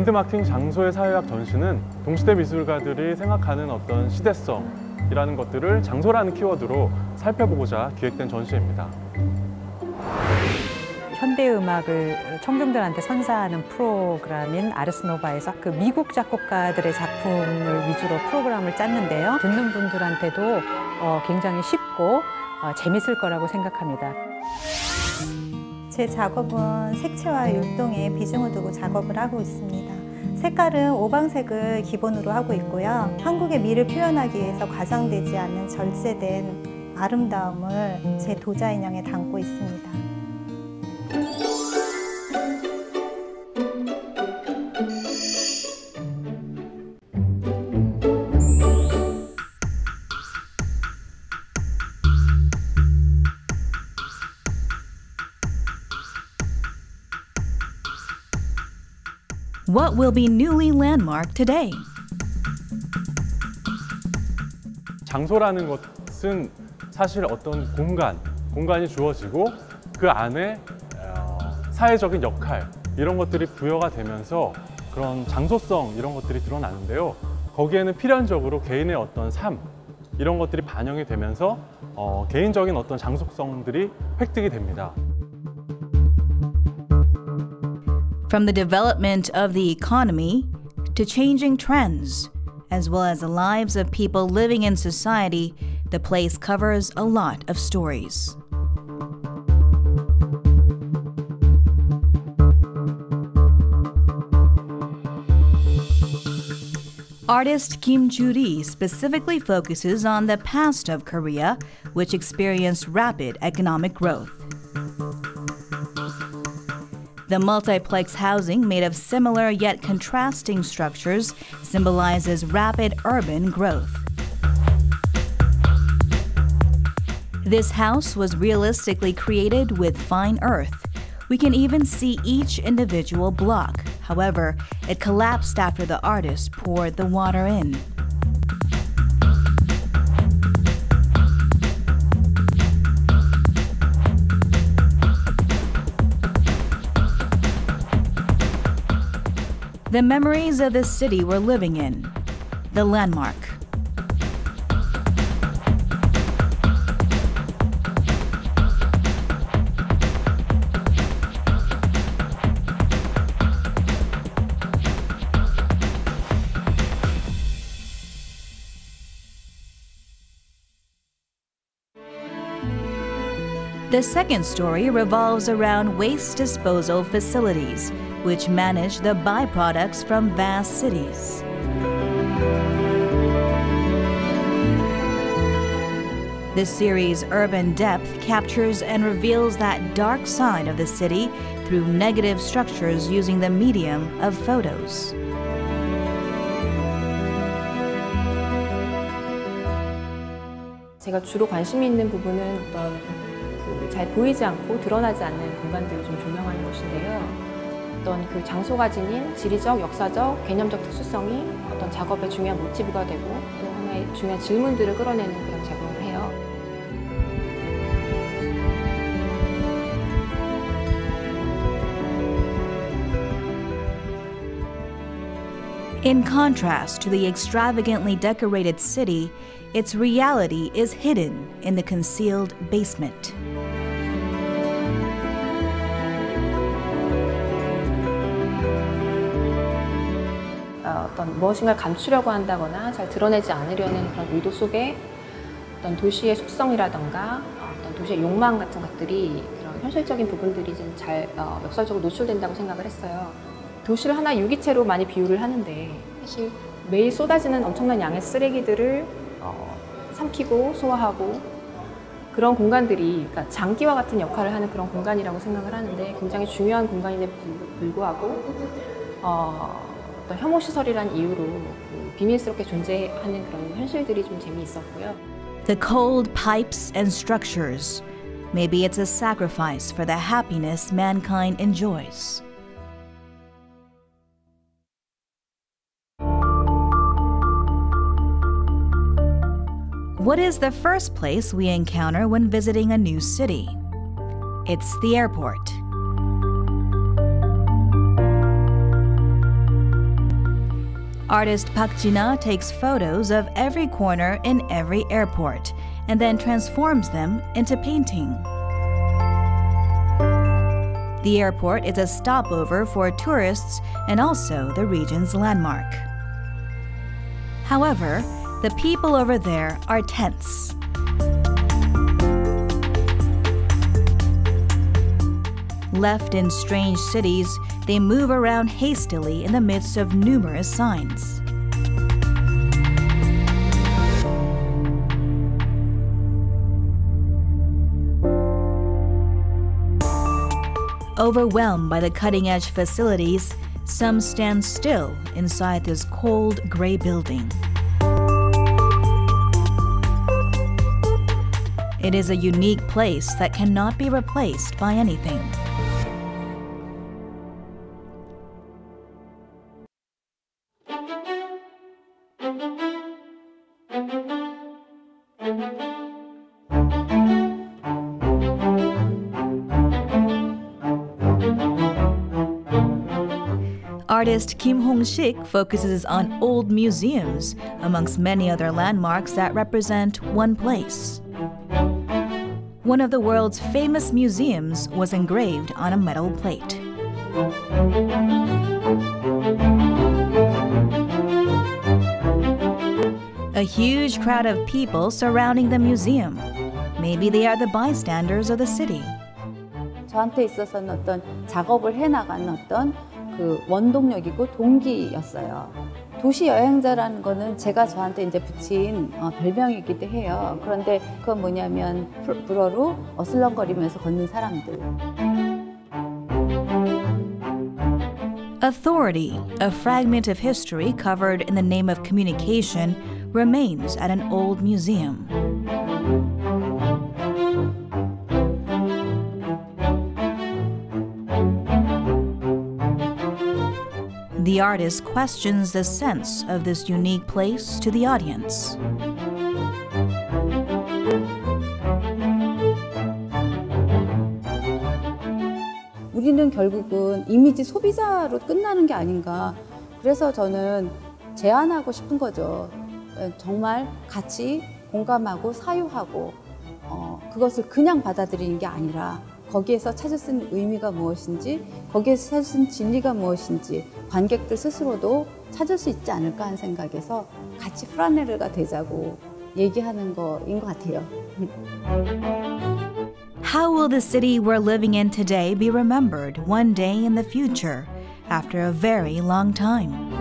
랜드마킹 장소의 사회학 전시는 동시대 미술가들이 생각하는 어떤 시대성이라는 것들을 장소라는 키워드로 살펴보고자 기획된 전시입니다. 현대 음악을 청중들한테 선사하는 프로그램인 아르스노바에서 그 미국 작곡가들의 작품을 위주로 프로그램을 짰는데요. 듣는 분들한테도 어, 굉장히 쉽고 어, 재밌을 거라고 생각합니다. 제 작업은 색채와 율동에 비중을 두고 작업을 하고 있습니다. 색깔은 오방색을 기본으로 하고 있고요. 한국의 미를 표현하기 위해서 과장되지 않는 절제된 아름다움을 제 도자 인형에 담고 있습니다. What will be newly landmarked today? 장소라는 것은 사실 어떤 공간, 공간이 주어지고 그 안에 어, 사회적인 역할 이런 것들이 부여가 되면서 그런 장소성 이런 것들이 드러나는데요. 거기에는 필연적으로 개인의 어떤 삶 이런 것들이 반영이 되면서 어, 개인적인 어떤 장소성들이 획득이 됩니다. From the development of the economy to changing trends, as well as the lives of people living in society, the place covers a lot of stories. Artist Kim Ju-ri specifically focuses on the past of Korea, which experienced rapid economic growth. The multiplex housing, made of similar yet contrasting structures, symbolizes rapid urban growth. This house was realistically created with fine earth. We can even see each individual block. However, it collapsed after the artist poured the water in. The memories of the city we're living in. The landmark. The second story revolves around waste disposal facilities, which manage the byproducts from vast cities. This series, Urban Depth, captures and reveals that dark side of the city through negative structures using the medium of photos. 제가 주로 관심이 있는 부분은 어떤 그잘 보이지 않고 드러나지 않는 공간들을 좀 조명하는 것인데요. 어떤 그 장소가 지닌 지리적, 역사적, 개념적 특수성이 어떤 작업의 중요한 모티브가 되고 또 하나의 중요한 질문들을 끌어내는 그런 작업을 해요. In contrast to the extravagantly decorated city, its reality is hidden in the concealed basement. 어, 어떤 무엇인가를 감추려고 한다거나 잘 드러내지 않으려는 그런 의도 속에 어떤 도시의 속성이라던가 어떤 도시의 욕망 같은 것들이 그런 현실적인 부분들이 좀잘 어, 역설적으로 노출된다고 생각을 했어요. 도시를 하나 유기체로 많이 비유를 하는데 사실 매일 쏟아지는 엄청난 양의 쓰레기들을 어, 삼키고 소화하고 그런 공간들이 그러니까 장기와 같은 역할을 하는 그런 공간이라고 생각을 하는데 굉장히 중요한 공간임에도 불구하고 어, 어떤 혐오 시설이란 이유로 그 비밀스럽게 존재하는 그런 현실들이 좀 재미있었고요. The cold pipes and structures. Maybe it's a sacrifice for the happiness mankind enjoys. What is the first place we encounter when visiting a new city? It's the airport. Artist Park Jina takes photos of every corner in every airport and then transforms them into painting. The airport is a stopover for tourists and also the region's landmark. However, the people over there are tense. Left in strange cities, they move around hastily in the midst of numerous signs. Overwhelmed by the cutting edge facilities, some stand still inside this cold, gray building. It is a unique place that cannot be replaced by anything. Artist Kim Hong-sik focuses on old museums, amongst many other landmarks that represent one place. One of the world's famous museums was engraved on a metal plate. A huge crowd of people surrounding the museum. Maybe they are the bystanders of the city. 저한테 있어서는 어떤 작업을 해나가는 어떤 그 원동력이고 동기였어요. 도시 여행자라는 거는 제가 저한테 이제 붙인 어, 별명이기도 해요. 그런데 그건 뭐냐면 불- 불어로 어슬렁거리면서 걷는 사람들. Authority, a fragment of history covered in the name of communication, remains at an old museum. Artist questions the sense of this unique place to the audience. 우리는 결국은 이미지 소비자로 끝나는 게 아닌가. 그래서 저는 제안하고 싶은 거죠. 에, 정말 같이 공감하고 사유하고 어, 그것을 그냥 받아들이는 게 아니라 거기에서 찾을 수 있는 의미가 무엇인지 거기에서 찾을 수 있는 진리가 무엇인지 관객들 스스로도 찾을 수 있지 않을까 하는 생각에서 같이 프라네르가 되자고 얘기하는 거인 것 같아요. How will the city we're living in today be remembered one day in the future, after a very long time?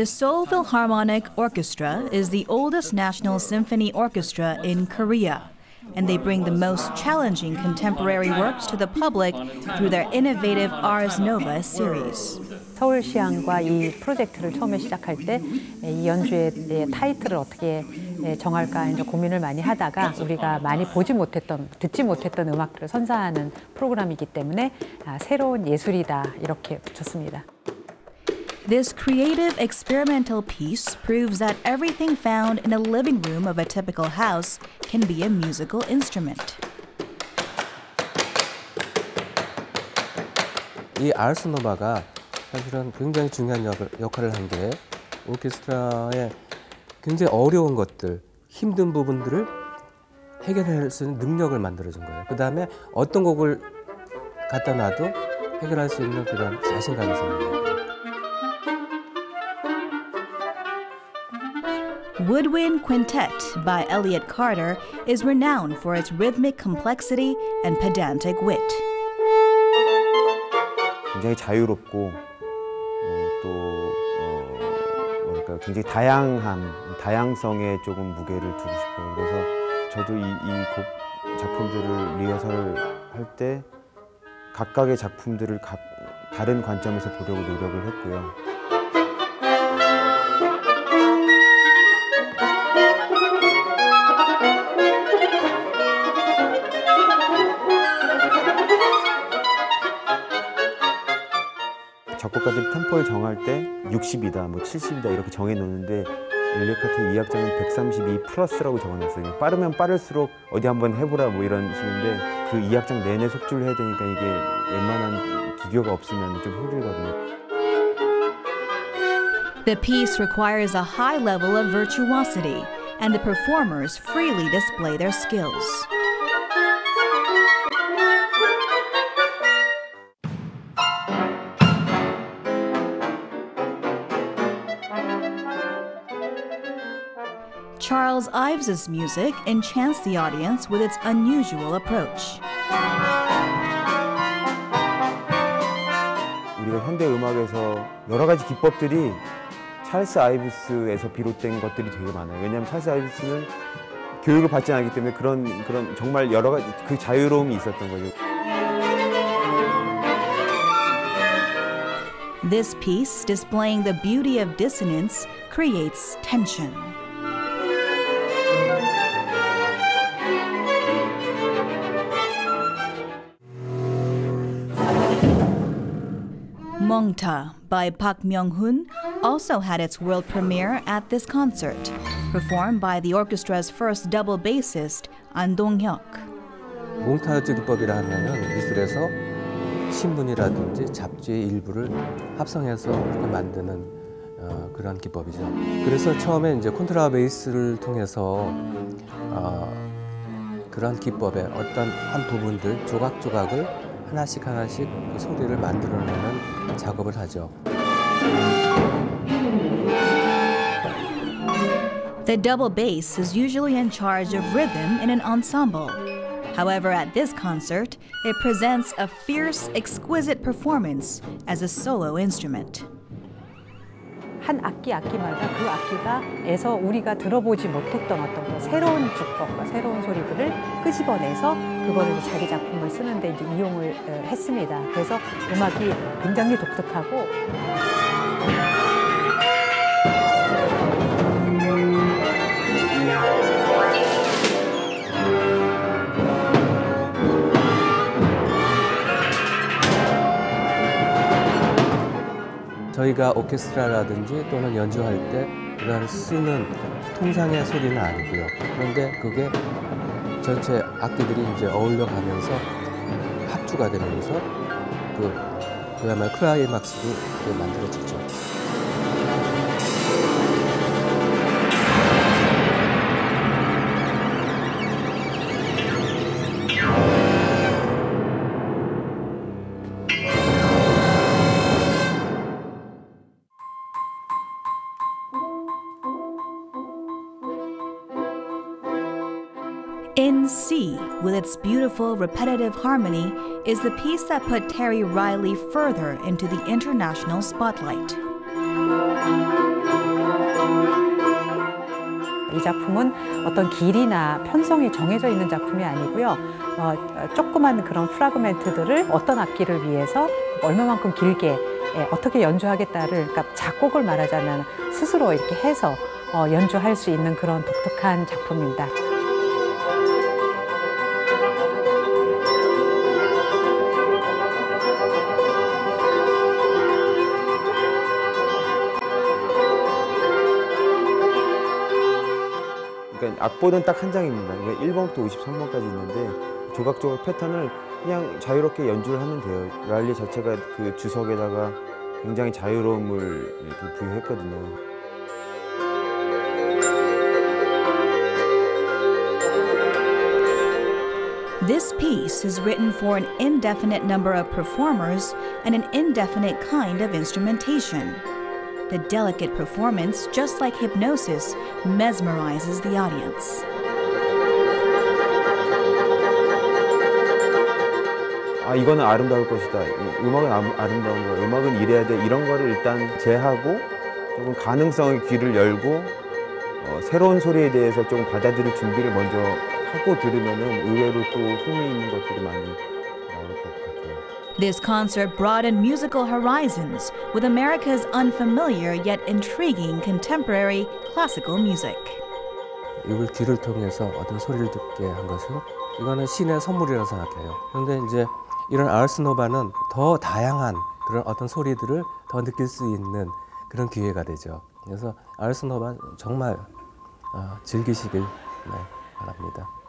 The Seoul Philharmonic Orchestra is the oldest national symphony orchestra in Korea, and they bring the most challenging contemporary works to the public through their innovative Ars Nova series. 서울시향과 이 프로젝트를 처음에 시작할 때 이 연주의 타이틀을 어떻게 정할까 이제 고민을 많이 하다가 우리가 많이 보지 못했던 듣지 못했던 음악들을 선사하는 프로그램이기 때문에 아, 새로운 예술이다 이렇게 붙였습니다. This creative experimental piece proves that everything found in a living room of a typical house can be a musical instrument. 이 아르스노바가 사실은 굉장히 중요한 역, 역할을 한 게 오케스트라의 굉장히 어려운 것들, 힘든 부분들을 해결할 수 있는 능력을 만들어준 거예요. 그 다음에 어떤 곡을 갖다 놔도 해결할 수 있는 그런 자신감이 생겨요. Woodwind Quintet by Elliott Carter is renowned for its rhythmic complexity and pedantic wit. 굉장히 자유롭고 어, 또 어, 뭐랄까 굉장히 다양함, 다양성에 조금 무게를 두고 싶어요. 그래서 저도 이곡 작품들을 리허설 할때 각각의 작품들을 각 다른 관점에서 보려고 노력을 했고요. 작곡가들이 템포를 정할 때 60이다, 뭐 70이다 이렇게 정해 놓는데 일리카트 2악장은 132 플러스라고 적어놨어요. 빠르면 빠를수록 어디 한번 해보라 뭐 이런 식인데 그 2악장 내내 속주를 해야 되니까 이게 웬만한 기교가 없으면 좀 힘들거든요. The piece requires a high level of virtuosity, and the performers freely display their skills. Charles Ives's music enchants the audience with its unusual approach. 우리가 현대 음악에서 여러 가지 기법들이 찰스 아이브스에서 비롯된 것들이 되게 많아요. 왜냐하면 찰스 아이브스는 교육을 받지 않기 때문에 그런 그런 정말 여러 가지 그 자유로움이 있었던 거죠. This piece, displaying the beauty of dissonance, creates tension. Mongta by Park Myung-hoon also had its world premiere at this concert, performed by the orchestra's first double bassist, An Dong-hyuk. 몽타 주 기법이라 하면은 미술에서 신문이라든지 잡지의 일부를 합성해서 만드는 어, 그런 기법이죠. 그래서 처음에 이제 콘트라베이스를 통해서 어, 그런 기법의 어떤 한 부분들 조각조각을 하나씩 하나씩 그 소리를 만들어내는 작업을 하죠. The double bass is usually in charge of rhythm in an ensemble. However, at this concert, it presents a fierce, exquisite performance as a solo instrument. 한 악기 악기마다 그 악기가에서 우리가 들어보지 못했던 어떤 그런 새로운 주법과 새로운 소리들을 끄집어내서 그거를 자기 작품을 쓰는데 이제 이용을 어, 했습니다. 그래서 음악이 굉장히 독특하고 저희가 오케스트라라든지 또는 연주할 때 우리가 쓰는 통상의 소리는 아니고요. 그런데 그게 전체 악기들이 이제 어울려 가면서 합주가 되면서 그 그야말로 클라이막스로 이렇게 만들어지죠. In C, with its beautiful repetitive harmony, is the piece that put Terry Riley further into the international spotlight. 이 작품은 어떤 길이나 편성이 정해져 있는 작품이 아니고요. 어, 어, 조그만 그런 프라그멘트들을 어떤 악기를 위해서 얼마만큼 길게 예, 어떻게 연주하겠다를 그러니까 작곡을 말하자면 스스로 이렇게 해서 어, 연주할 수 있는 그런 독특한 작품입니다. 악보는 딱 한 장입니다. 그러니까 1번부터 53번까지 있는데 조각조각 패턴을 그냥 자유롭게 연주를 하면 돼요. 랄리 자체가 그 주석에다가 굉장히 자유로움을 이렇게 부여했거든요. This piece is written for an indefinite number of performers and an indefinite kind of instrumentation. The delicate performance, just like hypnosis, mesmerizes the audience. 아 이거는 아름다울 것이다. 이- 음악은 아, 아름다운 거야. 음악은 이래야 돼. 이런 거를 일단 제하고 조금 가능성의 귀를 열고 어, 새로운 소리에 대해서 좀 받아들일 준비를 먼저 하고 들으면은 의외로 또 흥미 있는 것들이 많이. This concert broadened musical horizons with America's unfamiliar yet intriguing contemporary classical music. 이걸 귀를 통해서 어떤 소리를 듣게 한 것은 이거는 신의 선물이라고 생각해요. 그런데 이제 이런 아르스노바는 더 다양한 그런 어떤 소리들을 더 느낄 수 있는 그런 기회가 되죠. 그래서 아르스노바 정말 어, 즐기시길 네, 바랍니다.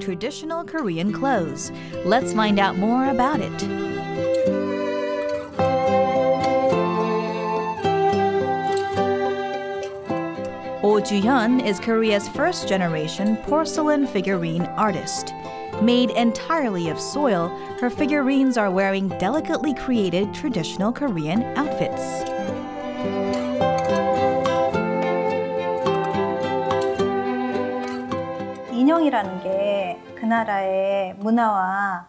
Traditional Korean clothes. Let's find out more about it. Oh Ju-hyun is Korea's first generation porcelain figurine artist. Made entirely of soil, her figurines are wearing delicately created traditional Korean outfits. 인형이라는 게 그 나라의 문화와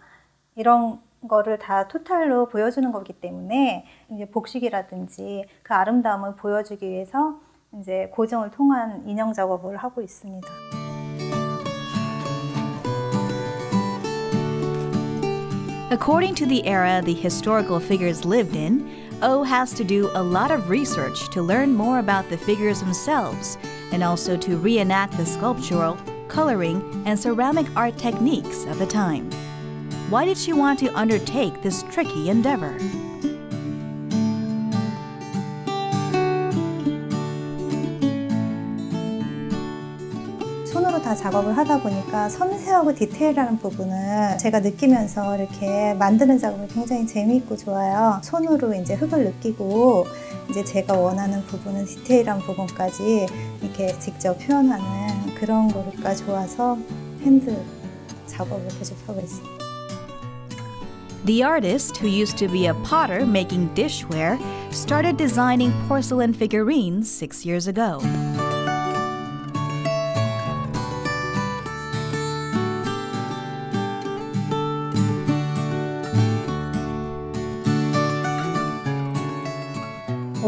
이런 거를 다 토탈로 보여주는 거기 때문에 이제 복식이라든지 그 아름다움을 보여주기 위해서 이제 고정을 통한 인형 작업을 하고 있습니다. According to the era the historical figures lived in, O has to do a lot of research to learn more about the figures themselves and also to reenact the sculptural, coloring, and ceramic art techniques of the time. Why did she want to undertake this tricky endeavor? 손으로 다 작업을 하다 보니까 섬세하고 디테일하는 부분을 제가 느끼면서 이렇게 만드는 작업이 굉장히 재미있고 좋아요. 손으로 이제 흙을 느끼고 이제 제가 원하는 부분은 디테일한 부분까지 이렇게 직접 표현하는 그런 거가 좋아서 핸드 작업을 계속하고 있습니다. The artist, who used to be a potter making dishware, started designing porcelain figurines six years ago.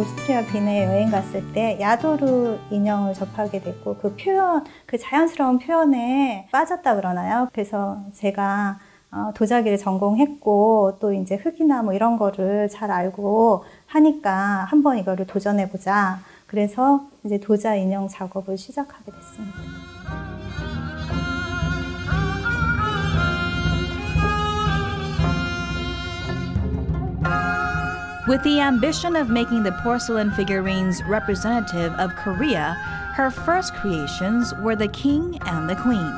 오스트리아 빈에 여행 갔을 때 야도르 인형을 접하게 됐고 그 표현, 그 자연스러운 표현에 빠졌다 그러나요? 그래서 제가 어, 도자기를 전공했고 또 이제 흙이나 뭐 이런 거를 잘 알고 하니까 한번 이거를 도전해 보자. 그래서 이제 도자 인형 작업을 시작하게 됐습니다. With the ambition of making the porcelain figurines representative of Korea, her first creations were the king and the queen.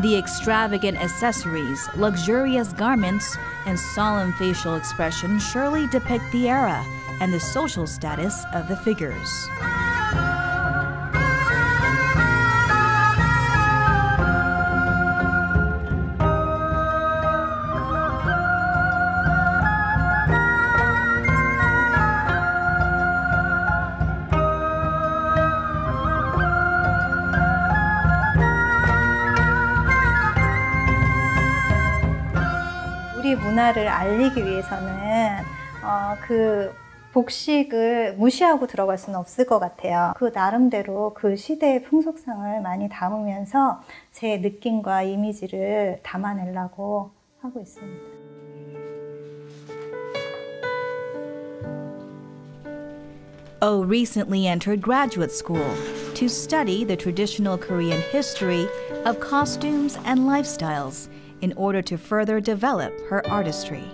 The extravagant accessories, luxurious garments, and solemn facial expression surely depict the era and the social status of the figures. 문화를 알리기 위해서는 어, 그 복식을 무시하고 들어갈 수는 없을 것 같아요. 그 나름대로 그 시대의 풍속상을 많이 담으면서 제 느낌과 이미지를 담아내려고 하고 있습니다. O recently entered graduate school to study the traditional Korean history of costumes and lifestyles in order to further develop her artistry.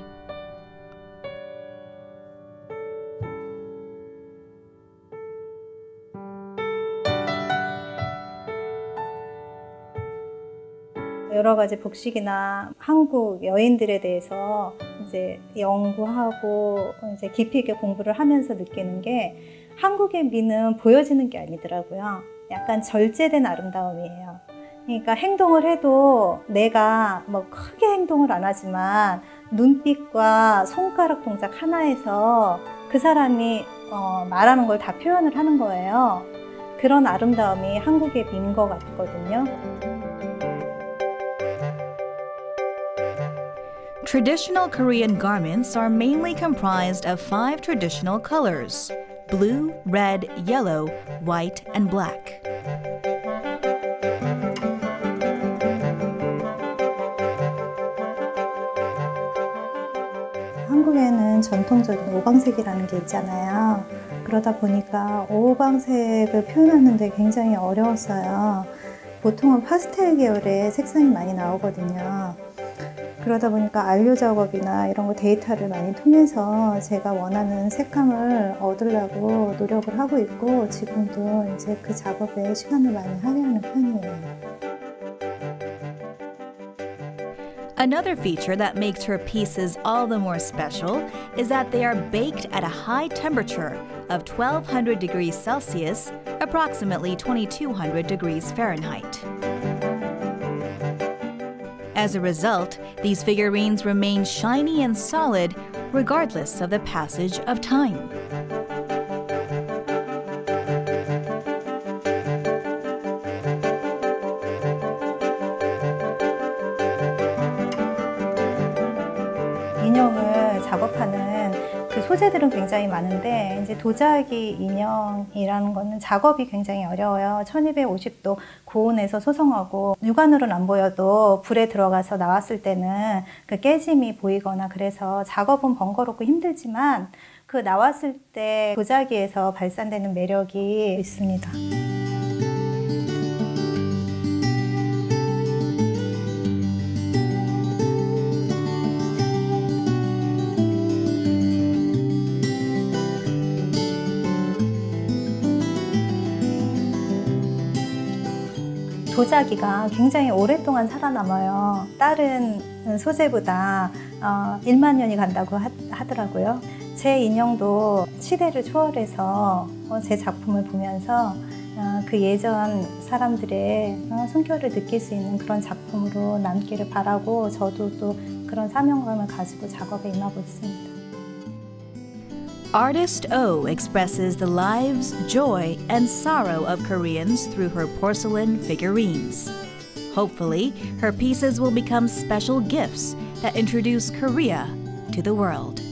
여러 가지 복식이나 한국 여인들에 대해서 이제 연구하고 이제 깊이 있게 공부를 하면서 느끼는 게 한국의 미는 보여지는 게 아니더라고요. 약간 절제된 아름다움이에요. 그러니까 행동을 해도 내가 뭐 크게 행동을 안 하지만 눈빛과 손가락 동작 하나에서 그 사람이 어, 말하는 걸 다 표현을 하는 거예요. 그런 아름다움이 한국의 미인 것 같거든요. Traditional Korean garments are mainly comprised of five traditional colors blue, red, yellow, white, and black. 한국에는 전통적인 오방색이라는 게 있잖아요. 그러다 보니까 오방색을 표현하는데 굉장히 어려웠어요. 보통은 파스텔 계열의 색상이 많이 나오거든요. 그러다 보니까 안료 작업이나 이런 거 데이터를 많이 통해서 제가 원하는 색감을 얻으려고 노력을 하고 있고 지금도 이제 그 작업에 시간을 많이 할애하는 편이에요. Another feature that makes her pieces all the more special is that they are baked at a high temperature of 1200 degrees Celsius, approximately 2200 degrees Fahrenheit. As a result, these figurines remain shiny and solid regardless of the passage of time. 소재들은 굉장히 많은데 이제 도자기 인형이라는 거는 작업이 굉장히 어려워요. 1250도 고온에서 소성하고 육안으로는 안 보여도 불에 들어가서 나왔을 때는 그 깨짐이 보이거나 그래서 작업은 번거롭고 힘들지만 그 나왔을 때 도자기에서 발산되는 매력이 있습니다. 도자기가 굉장히 오랫동안 살아남아요. 다른 소재보다 어, 1만 년이 간다고 하, 더라고요 제 인형도 시대를 초월해서 어, 제 작품을 보면서 어, 그 예전 사람들의 어, 숨결을 느낄 수 있는 그런 작품으로 남기를 바라고 저도 또 그런 사명감을 가지고 작업에 임하고 있습니다. Artist O expresses the lives, joy, and sorrow of Koreans through her porcelain figurines. Hopefully, her pieces will become special gifts that introduce Korea to the world.